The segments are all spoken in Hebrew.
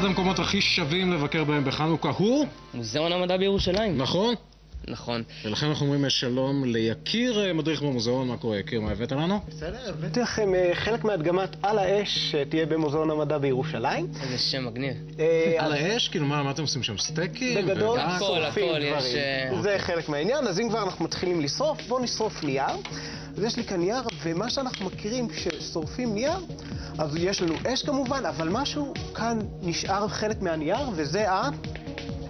אחד המקומות הכי שווים לבקר בהם בחנוכה הוא, מוזיאון המדע בירושלים. נכון? נכון. ולכן אנחנו אומרים שלום ליקיר אה, מדריך במוזיאון. מה קורה, יקיר? מה הבאת לנו? בסדר, הבאתי לכם אה, חלק מהדגמת על האש שתהיה במוזיאון המדע בירושלים. איזה שם מגניב. אה, על האש? כאילו, מה מה אתם עושים שם? סטייקים? בגדול, שורפים הכל, יש, דברים. אה, זה חלק מהעניין, אז אם כבר אנחנו מתחילים לשרוף, בואו נשרוף נייר. אז יש לי כאן נייר, ומה שאנחנו מכירים כששורפים נייר, אז יש לנו אש כמובן, אבל משהו כאן נשאר חלק מהנייר, וזה ה...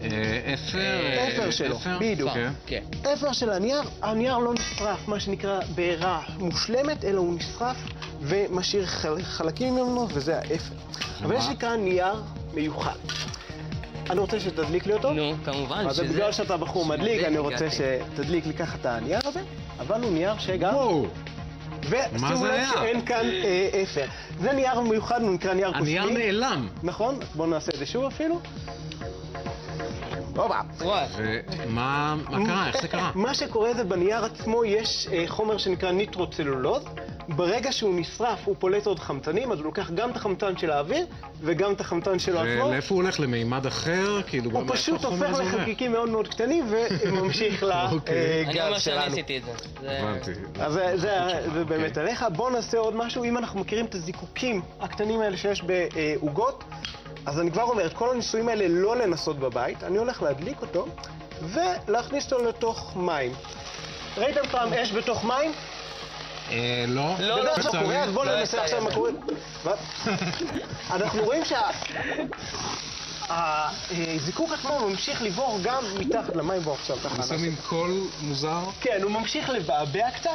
אה, אפר? אה, אפר שלו, אפר? בדיוק. כן. כן. אפר של הנייר, הנייר לא נשרף, מה שנקרא בעירה מושלמת, אלא הוא נשרף ומשאיר חל- חלקים ממנו, וזה האפר. אבל יש לי כאן נייר מיוחד. אני רוצה שתדליק לי אותו. נו, כמובן אז שזה... בגלל שאתה בחור מדליק, אני. רוצה שתדליק לי ככה את הנייר הזה, אבל הוא נייר שגם... וואו, מה ושימו זה לב? שאין כאן אה, אפר. זה נייר מיוחד, הוא נקרא נייר קוסמי. הנייר נעלם. נכון? בואו נעשה את זה שוב אפילו. הופה. ומה מה קרה? איך זה קרה? מה שקורה זה בנייר עצמו יש אה, חומר שנקרא ניטרוצלולוז. ברגע שהוא נשרף הוא פולט עוד חמצנים, אז הוא לוקח גם את החמצן של האוויר וגם את החמצן שלו עצמו. ולאיפה הוא הולך? למימד אחר? כאילו, הוא פשוט הופך? לחלקיקים מאוד מאוד קטנים וממשיך אוקיי. אני אומר לגז שאני שלנו. עשיתי את זה. זה- הבנתי. אז זה באמת אוקיי. עליך. בואו נעשה עוד משהו. אם אנחנו מכירים את הזיקוקים הקטנים האלה שיש בעוגות, אז אני כבר אומר, את כל הניסויים האלה לא לנסות בבית. אני הולך להדליק אותו ולהכניס אותו לתוך מים. ראיתם פעם אש בתוך מים? אה, לא. לא, לא, כלל קורה, אז בואו לא ננסה עכשיו. מה קורה. אנחנו רואים שה... הזיקוק עצמו ממשיך לבור גם מתחת למים בו עכשיו ככה. מין קול מוזר. כן, הוא ממשיך לבעבע קצת.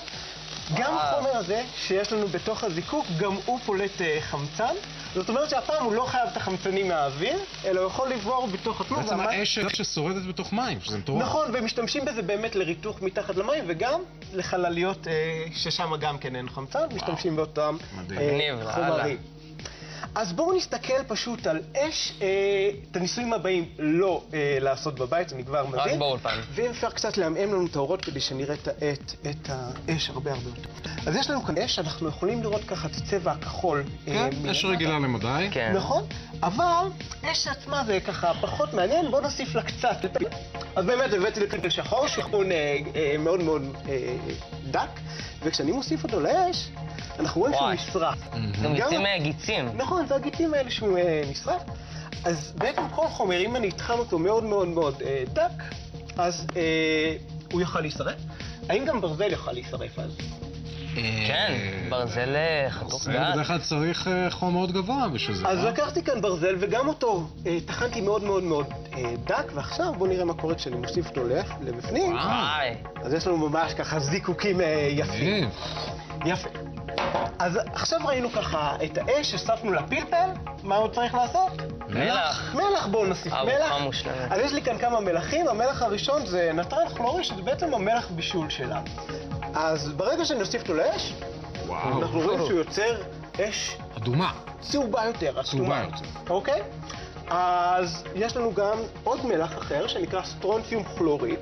גם וואו. החומר הזה שיש לנו בתוך הזיקוק, גם הוא פולט אה, חמצן. זאת אומרת שהפעם הוא לא חייב את החמצנים מהאוויר, אלא הוא יכול לבור בתוך עצמו. בעצם האש ששורדת בתוך מים, שזה מטורף. נכון, ומשתמשים בזה באמת לריתוך מתחת למים, וגם לחלליות, אה, ששם גם כן אין חמצן, משתמשים באותם. אה, חומרים. אז בואו נסתכל פשוט על אש. אה, את הניסויים הבאים לא אה, לעשות בבית, אני כבר רק מבין. באולפן. ואם אפשר קצת לעמעם לנו את האורות כדי שנראה את, את, את האש הרבה הרבה יותר. אז יש לנו כאן אש, אנחנו יכולים לראות ככה את הצבע הכחול. אה, כן, מלמטה. אש רגילה למדי. כן. נכון, אבל אש עצמה זה ככה פחות מעניין, בואו נוסיף לה קצת. אז באמת הבאתי לכאן שחור, שחרון אה, אה, מאוד מאוד אה, דק, וכשאני מוסיף אותו לאש, אנחנו רואים שהוא. נשרף. גם גם- יוצאים מהגיצים. נכון, זה הגיצים האלה שהוא נשרף. אז בעצם כל חומר, אם אני אטחן אותו מאוד מאוד מאוד דק, אז הוא יוכל להישרף. האם גם ברזל יוכל להישרף אז? כן, ברזל אה, חתוך זה גז. בדרך כלל צריך אה, חום מאוד גבוה בשביל זה. אז אה? לקחתי כאן ברזל, וגם אותו אה, טחנתי מאוד מאוד מאוד אה, דק, ועכשיו בואו נראה מה קורה כשאני מוסיף אותו לבפנים. אז יש לנו ממש ככה זיקוקים אה, יפים. יפה. אז עכשיו ראינו ככה את האש, הוספנו לפלפל, מה עוד צריך לעשות? מלח. מלח, בואו נוסיף ארוחה מלח. מושלמת. אז יש לי כאן כמה מלחים, המלח הראשון זה נטרן כלורי, שזה בעצם המלח בישול שלנו. אז ברגע שאני אוסיף אותו לאש, וואו. אנחנו רואים שהוא יוצר אש אדומה. צהובה יותר, צהובה. יותר. אוקיי? אז יש לנו גם עוד מלח אחר שנקרא סטרונטיום כלוריד.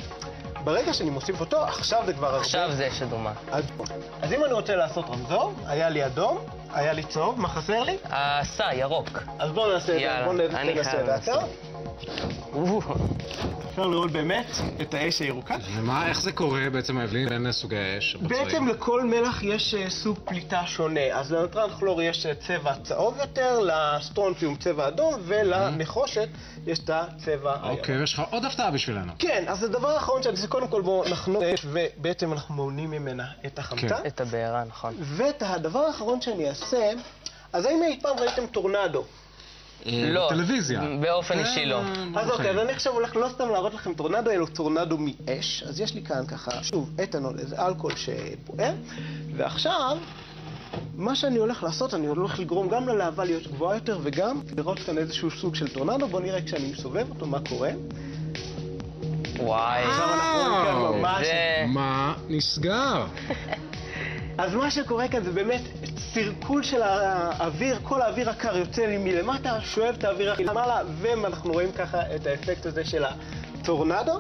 ברגע שאני מוסיף אותו, עכשיו זה כבר הרבה עכשיו זה אש אדומה. אדום. אז אם אני רוצה לעשות רמזור, היה לי אדום, היה לי צהוב, מה חסר לי? עשה, ירוק. אז בואו נעשה את זה, יאללה, בואו אני ננסה חייב את זה. אפשר לראות באמת את האש הירוקה. ומה, איך זה קורה בעצם ההבדלים בין סוגי האש? בעצם לכל מלח יש אה, סוג פליטה שונה. אז לנטרן כלור יש אה, צבע צהוב יותר, לסטרונטיום צבע אדום, ולנחושת יש את הצבע הירוק. אוקיי, יש לך עוד הפתעה בשבילנו. כן, אז הדבר האחרון שאני עושה, קודם כל בואו נחנוק אש, ובעצם אנחנו מונעים ממנה את החמצן. כן. את הבעירה, נכון. ואת הדבר האחרון שאני אעשה, אז האם אי פעם ראיתם טורנדו? לא. טלוויזיה. באופן אישי לא. אז אוקיי, אז אני עכשיו הולך לא סתם להראות לכם טורנדו, אלא טורנדו מאש. אז יש לי כאן ככה, שוב, אתנול, איזה אלכוהול שבוער, ועכשיו, מה שאני הולך לעשות, אני הולך לגרום גם ללהבה להיות גבוהה יותר, וגם לראות כאן איזשהו סוג של טורנדו. בואו נראה כשאני מסובב אותו מה קורה. וואי. עכשיו אנחנו רואים כאן. ממש... מה נסגר? אז מה שקורה כאן זה באמת סירקול של האוויר, כל האוויר הקר יוצא לי מלמטה, שואב את האוויר הכי למעלה, ואנחנו רואים ככה את האפקט הזה של הטורנדו.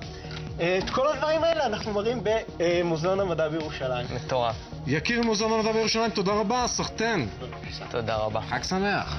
אה, את כל הדברים האלה אנחנו מראים במוזיאון המדע בירושלים. מטורף. יקיר מוזיאון המדע בירושלים, תודה רבה, סחטיין. תודה רבה. חג שמח.